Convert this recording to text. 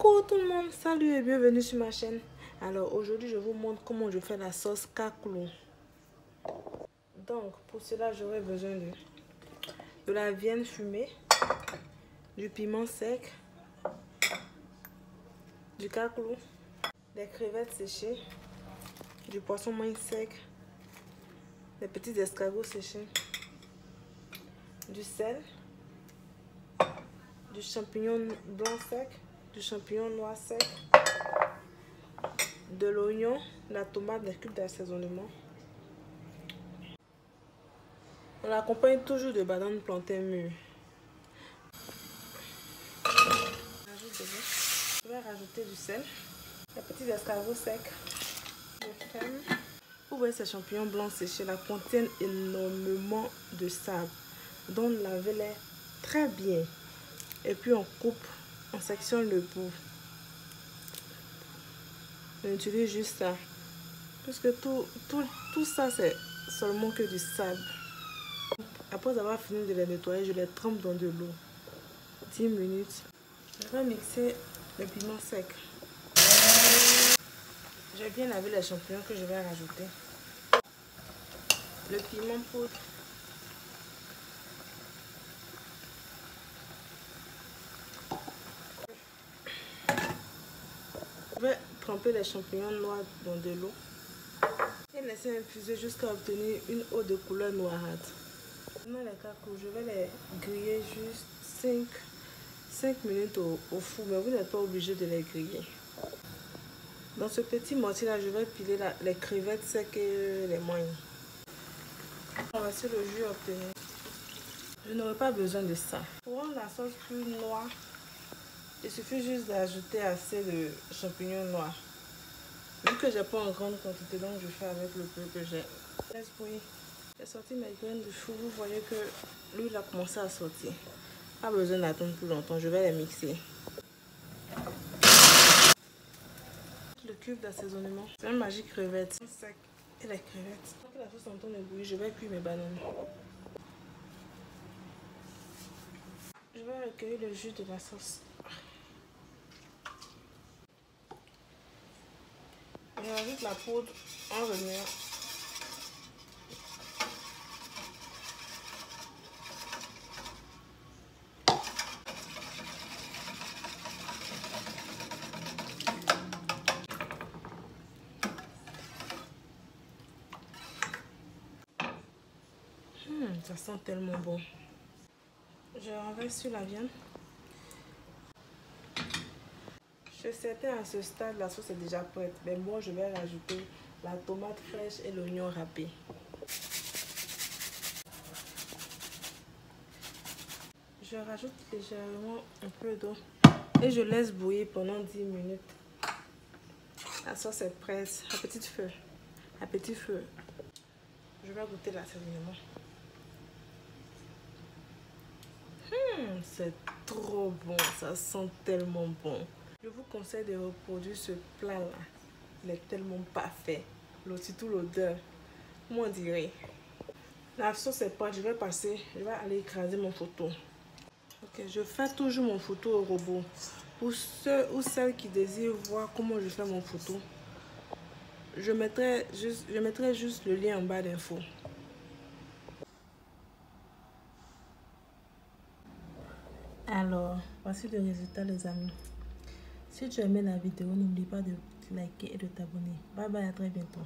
Coucou tout le monde, salut et bienvenue sur ma chaîne. Alors aujourd'hui je vous montre comment je fais la sauce kakoulou. Donc pour cela j'aurai besoin de, de la viande fumée, du piment sec, du kakoulou, des crevettes séchées, du poisson maïs sec, des petits escargots séchés, du sel, du champignon blanc sec, du champignon noir sec, de l'oignon, la tomate, des cubes d'assaisonnement. On l'accompagne toujours de bananes plantain mûres. Je vais rajouter du sel, des petits escargots secs, crème. Vous voyez ces champignons blancs séchés là contiennent énormément de sable. Donc lavez-les très bien. Et puis on coupe on sectionne le bout. On utilise juste ça. Puisque tout, tout, tout ça, c'est seulement que du sable. Après avoir fini de les nettoyer, je les trempe dans de l'eau. 10 minutes. Je vais mixer le piment sec. J'ai bien lavé les champignons que je vais rajouter. Le piment poudre. Je vais tremper les champignons noirs dans de l'eau et laisser infuser jusqu'à obtenir une eau de couleur noirâtre. Maintenant les je vais les griller juste 5, 5 minutes au, four, mais vous n'êtes pas obligé de les griller. Dans ce petit mortier là, je vais piler les crevettes secs et les moignes. Voici le jus obtenu. Je n'aurai pas besoin de ça. Pour rendre la sauce plus noire, il suffit juste d'ajouter assez de champignons noirs. Vu que j'ai pas en grande quantité, donc je fais avec le peu que j'ai. J'ai sorti mes graines de chou. Vous voyez que l'huile a commencé à sortir. Pas besoin d'attendre plus longtemps. Je vais les mixer. Le cube d'assaisonnement. C'est un magique crevette. Sec et les crevettes. Quand la sauce entend de bouillir, je vais cuire mes bananes. Je vais recueillir le jus de la sauce. Je rajoute la poudre en remuant. Mmh, ça sent tellement bon. Je renverse sur la viande. Je sais à ce stade, la sauce est déjà prête. Mais moi, je vais rajouter la tomate fraîche et l'oignon râpé. Je rajoute légèrement un peu d'eau et je laisse bouillir pendant 10 minutes. La sauce est prête à petit feu. À petit feu. Je vais goûter l'assaisonnement. Mmh, c'est trop bon, ça sent tellement bon. Je vous conseille de reproduire ce plat-là. Il est tellement parfait. Surtout l'odeur. Comment on dirait? La sauce est prête. Je vais passer. Je vais aller écraser mon photo. Ok, je fais toujours mon photo au robot. Pour ceux ou celles qui désirent voir comment je fais mon photo, je mettrai juste, je mettrai juste le lien en bas d'infos. Alors, voici le résultat les amis. Si tu aimé la vidéo, n'oublie pas de liker et de t'abonner. Bye bye, à très bientôt.